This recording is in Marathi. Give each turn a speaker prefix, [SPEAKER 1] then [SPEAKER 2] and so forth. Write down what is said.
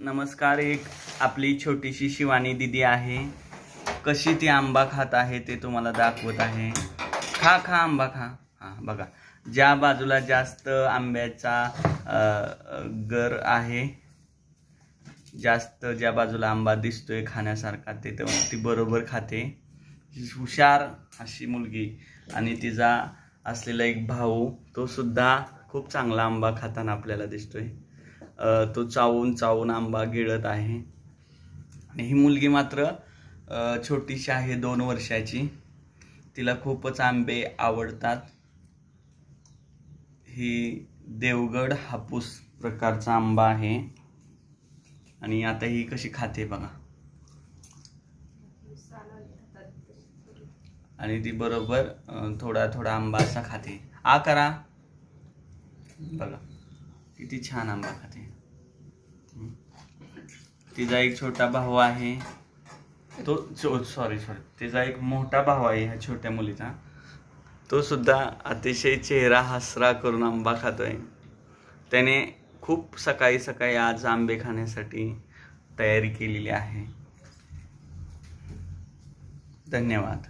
[SPEAKER 1] नमस्कार एक आपली छोटीशी शिवानी दिदी आहे. कशी ती आंबा खात आहे ते तुम्हाला दाखवत आहे. खा खा आंबा खा. हा बघा. ज्या बाजूला जास्त आंब्याचा गर आहे जास्त ज्या बाजूला आंबा दिसतोय खाण्यासारखा ते ती बरोबर खाते. हुशार अशी मुलगी आणि तिचा असलेला एक भाऊ तो सुद्धा खूप चांगला आंबा खाताना आपल्याला दिसतोय. तो चावून चावून आंबा गिळत आहे. आणि ही मुलगी मात्र छोटीशी आहे दोन वर्षाची. तिला खूपच आंबे आवडतात. ही देवगड हापूस प्रकारचा आंबा आहे. आणि आता ही कशी खाते बघा. आणि ती बरोबर थोडा थोडा आंबा असा खाते. आ करा. बघा. किती छान आंबा खाते. तिचा एक छोटा भाऊ आहे. तो सॉरी सॉरी तिचा एक मोठा भाऊ आहे ह्या छोट्या मुलीचा. तो सुद्धा अतिशय चेहरा हसरा करून आंबा खातोय. त्याने खूप सकाळी सकाळी आज आंबे खाण्यासाठी तयारी केलेली आहे. धन्यवाद.